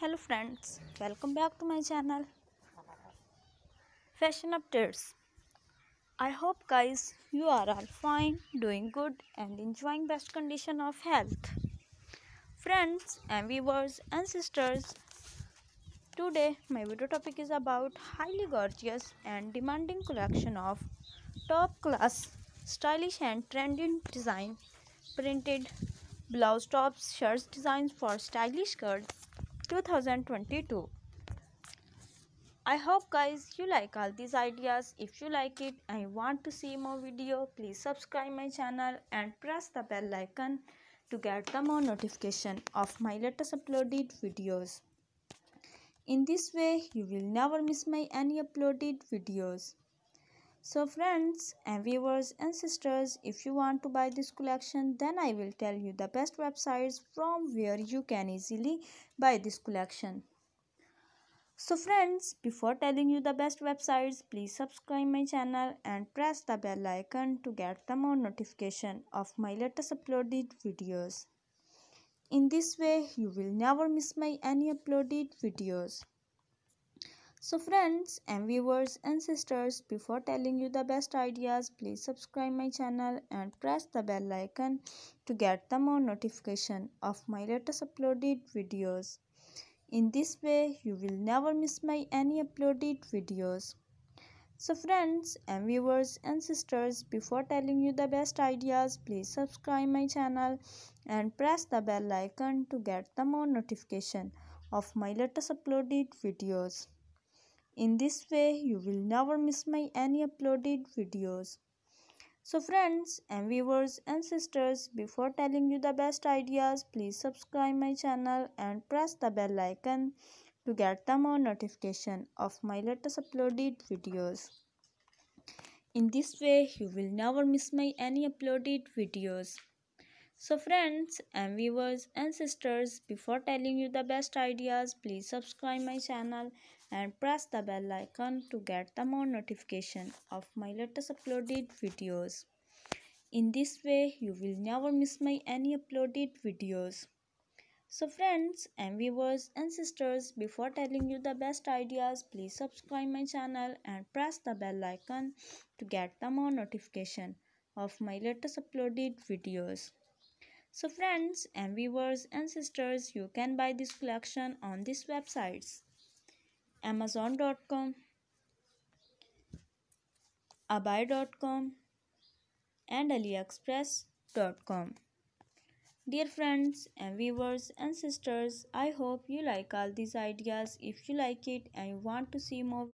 hello friends welcome back to my channel. Fashion updates. I hope guys you are all fine doing good and enjoying best condition of health. Friends and viewers and sisters today my video topic is about highly gorgeous and demanding collection of top class stylish and trendy design printed blouse tops shirts designs for stylish girls 2022 I hope guys you like all these ideas. If you like it and want to see more video, please subscribe my channel and press the bell icon to get the more notification of my latest uploaded videos. In this way, you will never miss my any uploaded videos. So friends and viewers and sisters, if you want to buy this collection, then I will tell you the best websites from where you can easily buy this collection. So friends, before telling you the best websites, please subscribe my channel and press the bell icon to get the more notification of my latest uploaded videos. In this way, you will never miss my any uploaded videos. So friends and viewers and sisters, before telling you the best ideas, please subscribe my channel and press the bell icon to get the more notification of my latest uploaded videos. In this way, you will never miss my any uploaded videos. So friends and viewers and sisters, before telling you the best ideas, please subscribe my channel and press the bell icon to get the more notification of my latest uploaded videos. In this way, you will never miss my any uploaded videos. So friends and viewers and sisters, before telling you the best ideas, please subscribe my channel and press the bell icon to get the more notification of my latest uploaded videos. In this way, you will never miss my any uploaded videos. So friends and viewers and sisters, before telling you the best ideas, please subscribe my channel and press the bell icon to get the more notification of my latest uploaded videos. In this way, you will never miss my any uploaded videos. So friends and viewers and sisters, before telling you the best ideas, please subscribe my channel and press the bell icon to get the more notification of my latest uploaded videos. So friends and viewers and sisters, you can buy this collection on these websites. Amazon.com, eBay.com and AliExpress.com. Dear friends and viewers and sisters, I hope you like all these ideas. If you like it and you want to see more